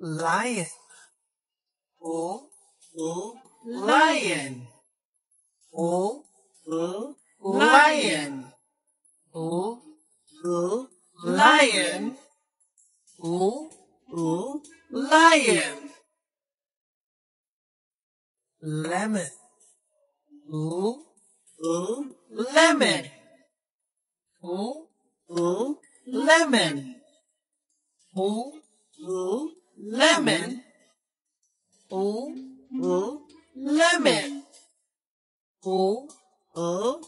lion. O, o, lion. O, o, lion. O, o, lion. O, o, lion. Lemon. O, o, lemon. O, o, lemon. O, o, lemon. Ooh, ooh, lemon. Ooh, ooh,